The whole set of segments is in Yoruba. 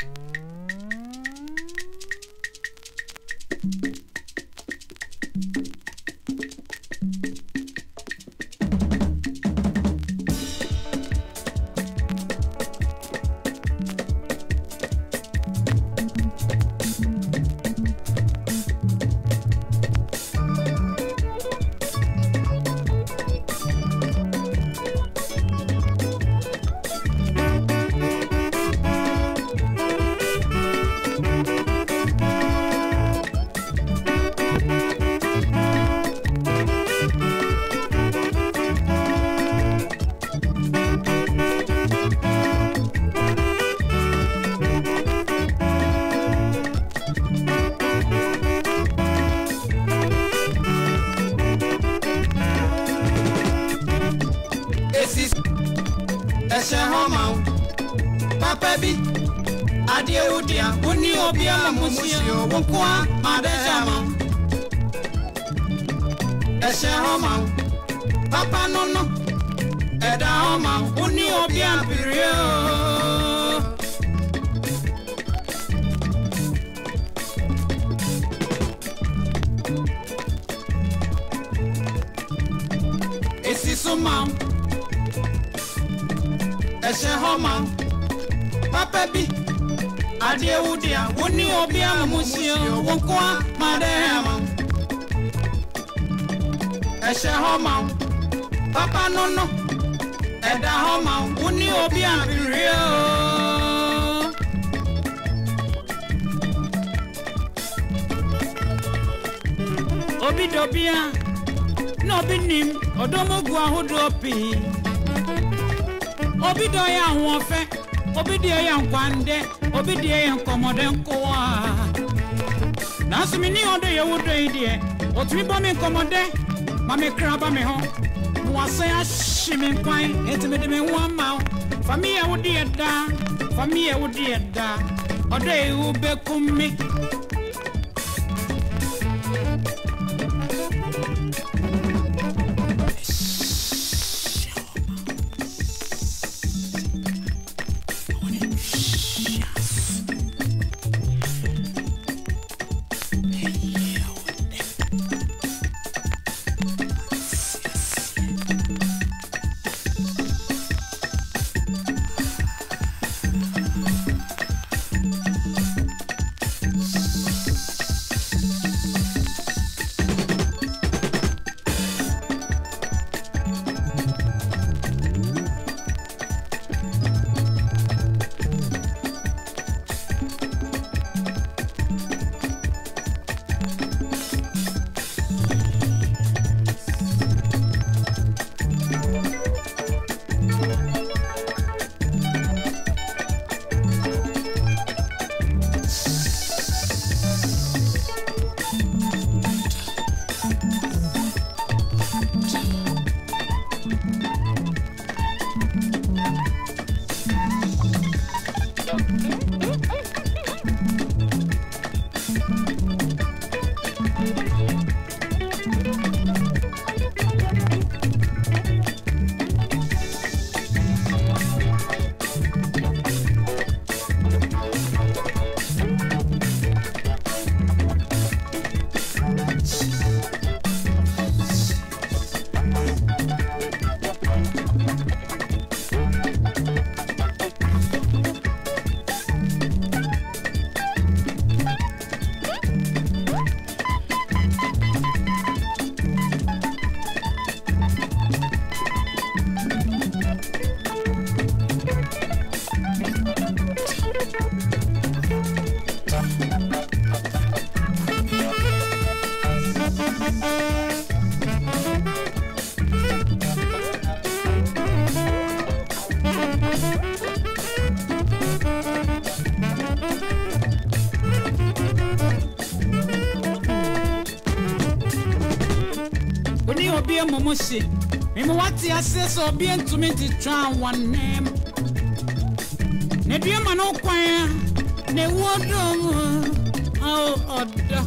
Mm-hmm. èsì ẹ̀ṣẹ̀ hàn mà ó pápẹ́ bí adéhùdíà ó ní obi àmúṣe òkú á màdẹ́jà mọ́ ẹ̀ṣẹ̀ hàn mà ó pápá nánà ẹ̀dá hàn mà ó ní obi àpèrè ó. ma papa bi adeɛ wo dea wo ne obi a mu sie wo nkoa ma dɛ ma ɛhyɛ hɔ ma papa no no ɛda hɔ ma wo ne obi a o obi dɔbea na obi nim ɔdɔm gu ahodoɔ pii obido ya nwụọfe obido ya nkwande obido ya nkọmọdé nkụwa na asụmi n'ihe ọdọ ya wudo idie otu mi bọ mi nkọmọdé ma mi kra ba mi hɔ nwasɛ ahye mi kwan etimidi mi nwa mma o fami ya di ya daa fami ya wudi ya daa ọdọ ya iwu bekum mi. 是啊。mo mo hye memu wate ase sɛ obi ntumi ntitwa wɔnem ne deɛ ma no kwan ne wo dɔm ao ɔdɔ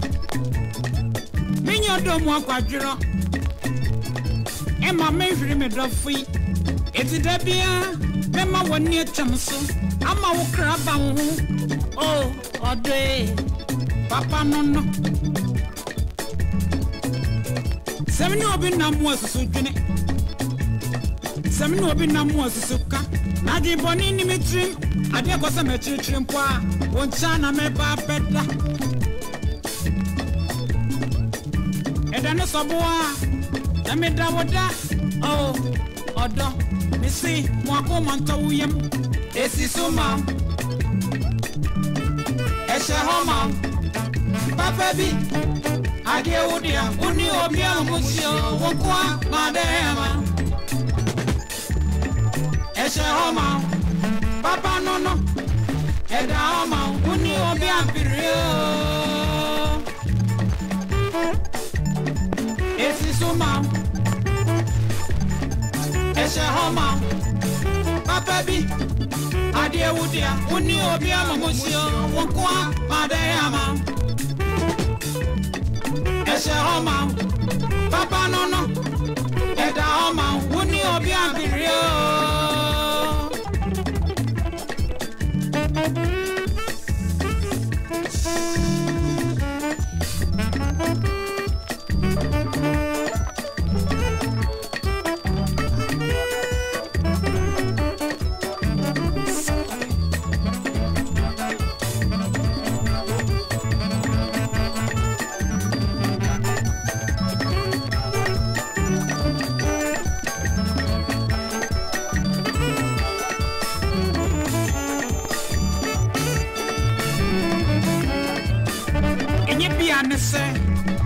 menya ɔdɔ mu akwadwerɔ ɛma mehwere me dɔfo yi ɛti da biara mɛma w'ani atwam so ama wo kra ba wo ho o ɔdɔ e papa no no sɛm ne obi nam mu asusu dwene sɛm ne obi nam mu asusu ka na adi bɔne nim tirim adeɛ kɔ sɛ makyirikyiri mpo a wo nkyɛn na mɛba bɛda ɛda ne sɔboa na meda wo da oh, o ɔdɔ mese moako mɔntɔ wo yam ɛsi so ma ɛhyɛ hɔ ma papa bi agewudia uni obia musio wokwa madema ɛhyɛ hɔ ma papa no no ɛda hɔ ma uni obia mpirio esi so ma ɛhyɛ hɔ ma papa bi adeɛ wudia uni obia musio wokwa madema ẹsẹ̀ ọmọ àwọn bàbá nọ́nà ẹ̀dá ọmọ àwọn wọ́n ní ọbí ooo.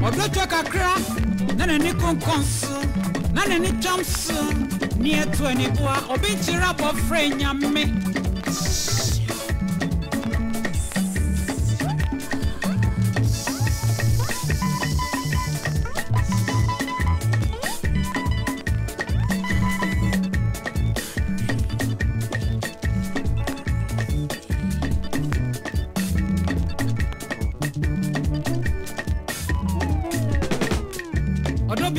ɔbɛtɔ kakra nane n'ani konkɔn so na n'ani twam so neɛ to ani boa ɔbɛnkyerɛ abɔfra nyame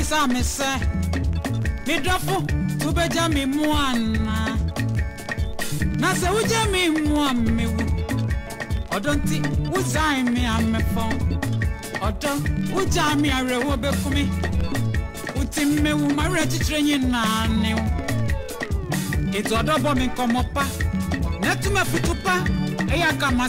misa mi sɛ mi mu na sɛ wogya mi mu a mi wu amị nti wozan mi amefɔn ɔdɔ wogya mi awerɛhoɔ mi mmewu ma werɛ kyikyire na ne etu ɔdɔ bɔ mi nkɔmɔ pa na tuma futu pa eya kama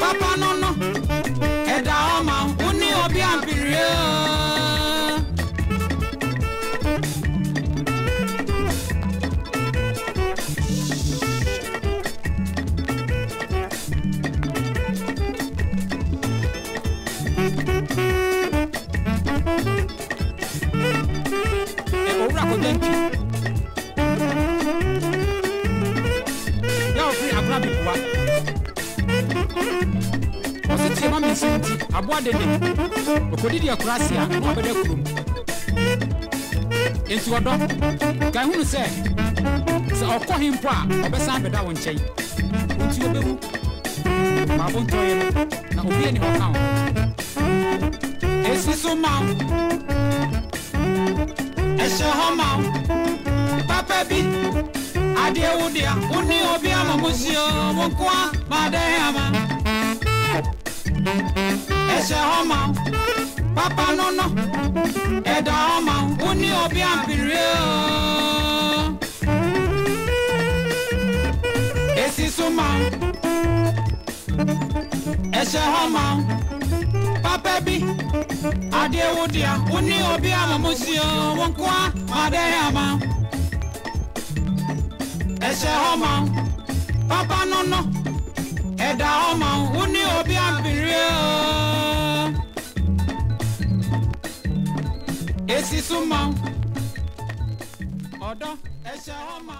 papa nono ɛda ɔma wone obi ampirie owura kò jẹ́ ntì yà òfin àkúrà bìbù wa sɛ ɛma me nsi nti aboa dede ɔkɔdidi akora ase a na ɔbɛda kurom enti ɔdɔ kae hunu sɛ sɛ ɔkɔ he mpo a ɔbɛsan bɛda wo nkyɛn nti ɔbɛwu baabo ntɔyɛ no na obi ani hɔ ka wo ɛsi so ma wo ɛhyɛ hɔ ma papa bi adeɛ wo dea wo ne obi ama mo hyia wo nko a maadɛn ama ẹsẹ̀ ọmọ pápá nọ́nà ẹ̀dá ọmọ ó ní òbí àbírí o. èsì súnmọ́ ẹsẹ̀ ọmọ pápá bí adéwòdìá ó ní òbí àmọ̀mọ́sí o wọ́n kọ́ àdéhàmá ẹsẹ̀ ọmọ pápá nọ́nà ẹ̀dá ọmọ wù ní òbí àbírí o. èsì súnmọ́ ọ̀dọ́ ẹ̀ṣẹ̀ ọmọ.